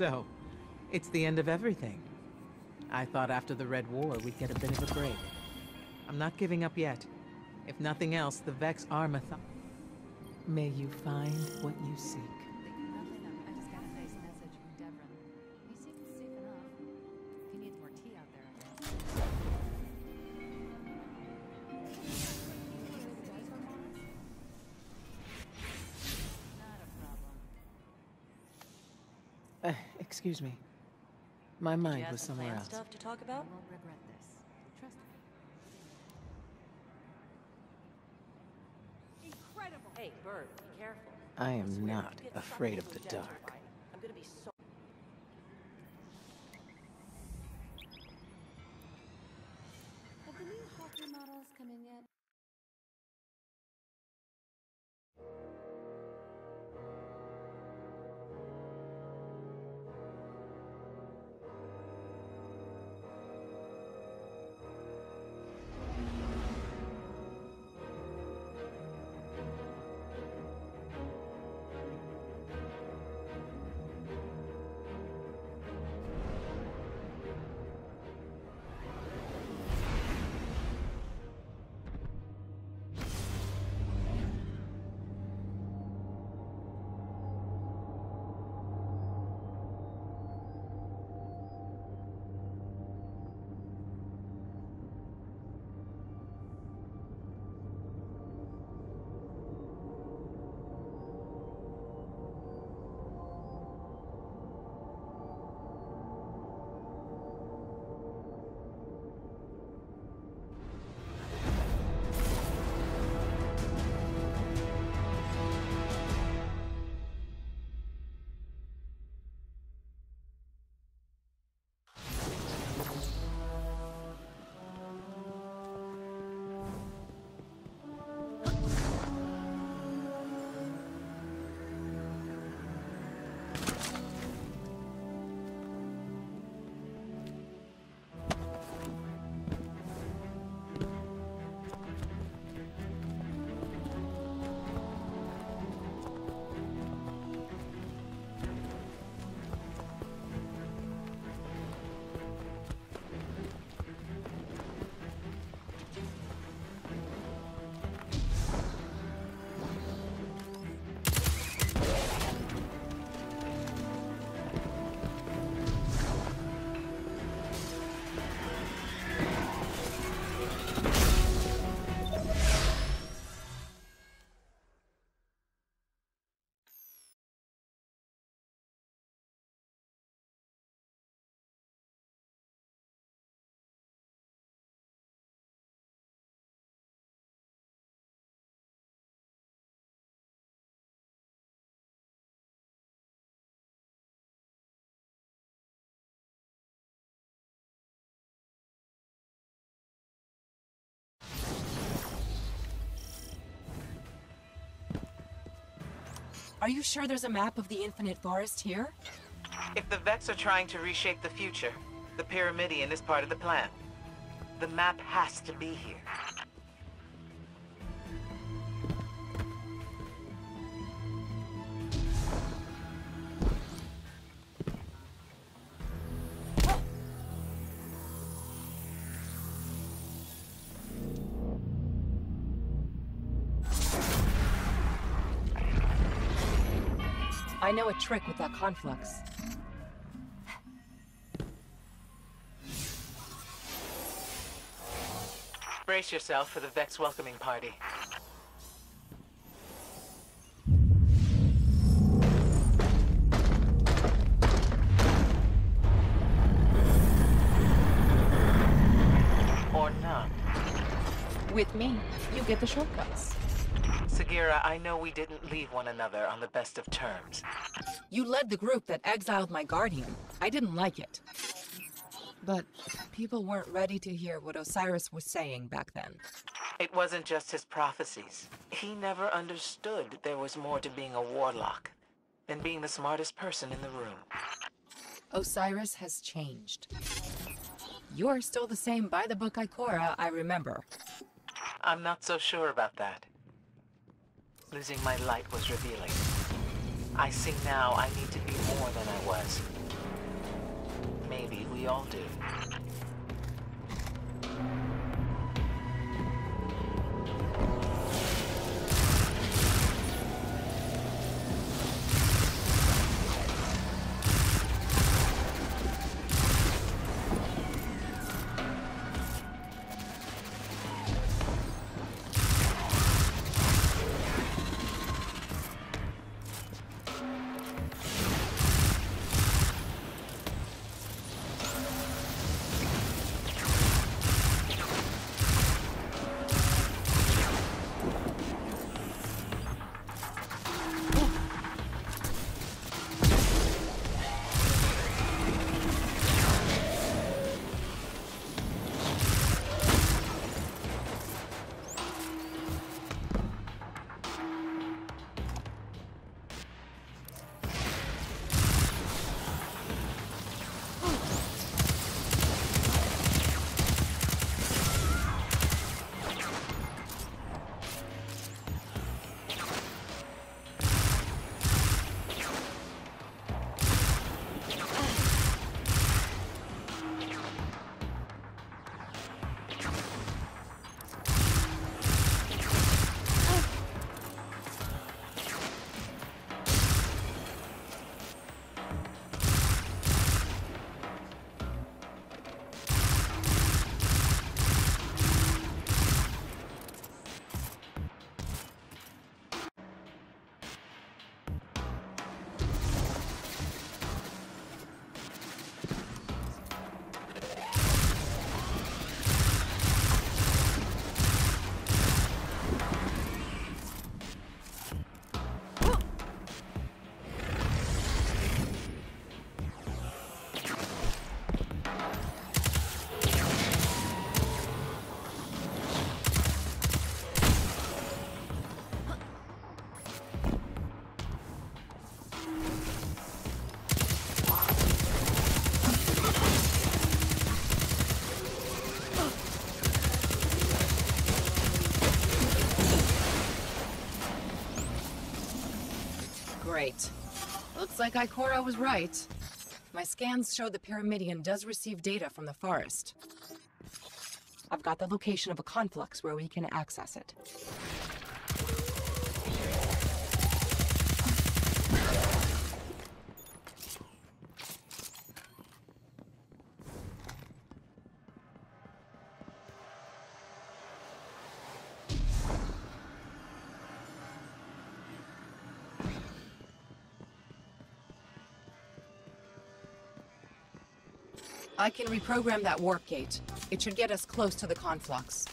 So, it's the end of everything. I thought after the Red War we'd get a bit of a break. I'm not giving up yet. If nothing else, the Vex are. May you find what you seek. Excuse me. My mind was somewhere else. stuff to talk about? You won't regret this. Trust me. Incredible! Hey, Bird, be careful. I am not you get sucked afraid of the dark. Are you sure there's a map of the Infinite Forest here? If the Vex are trying to reshape the future, the Pyramidion is part of the plan. The map has to be here. I know a trick with that conflux. Brace yourself for the Vex welcoming party. Or not. With me, you get the shortcuts. Sagira, I know we didn't leave one another on the best of terms. You led the group that exiled my guardian. I didn't like it. But people weren't ready to hear what Osiris was saying back then. It wasn't just his prophecies. He never understood there was more to being a warlock than being the smartest person in the room. Osiris has changed. You're still the same by the book Ikora I remember. I'm not so sure about that. Losing my light was revealing. I see now I need to be more than I was. Maybe we all do. Great. Looks like Ikora was right. My scans show the Pyramidion does receive data from the forest. I've got the location of a conflux where we can access it. I can reprogram that warp gate. It should get us close to the conflux.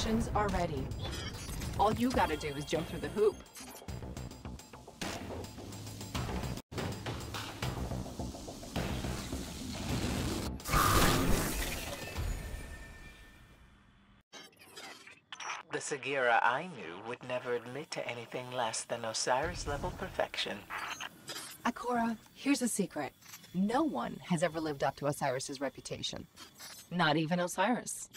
Operations are ready. All you gotta do is jump through the hoop. The Sagira I knew would never admit to anything less than Osiris level perfection. Ikora, here's a secret. No one has ever lived up to Osiris's reputation. Not even Osiris.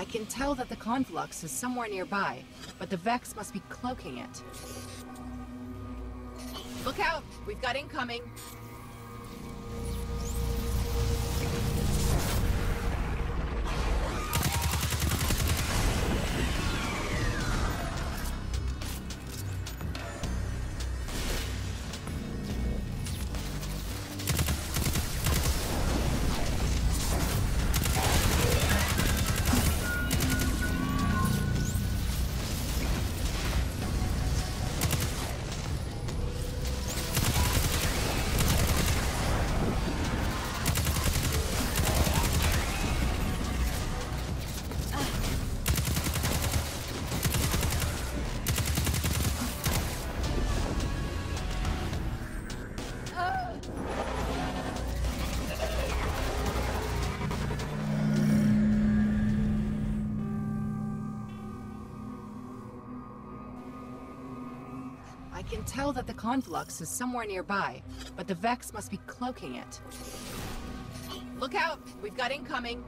I can tell that the Conflux is somewhere nearby, but the Vex must be cloaking it. Look out! We've got incoming! Tell that the Conflux is somewhere nearby, but the Vex must be cloaking it. Look out! We've got incoming!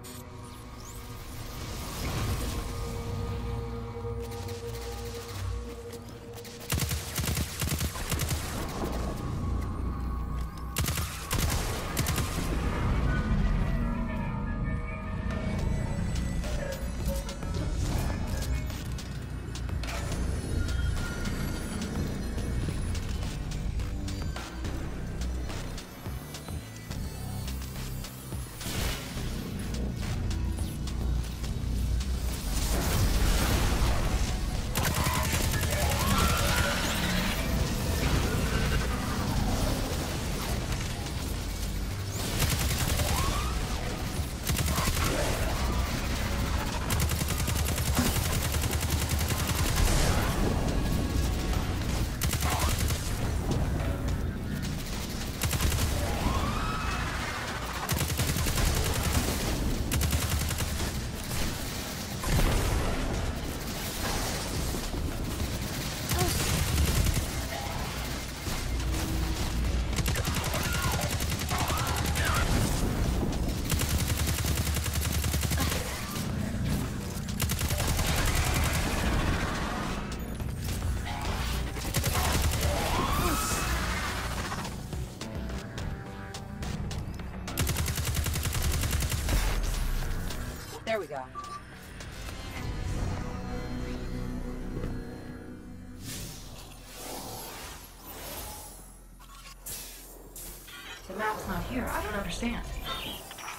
Understand.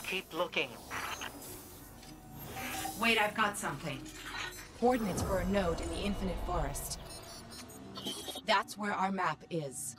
Keep looking. Wait, I've got something. Coordinates for a node in the Infinite Forest. That's where our map is.